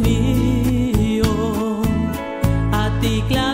mío, a ti claro.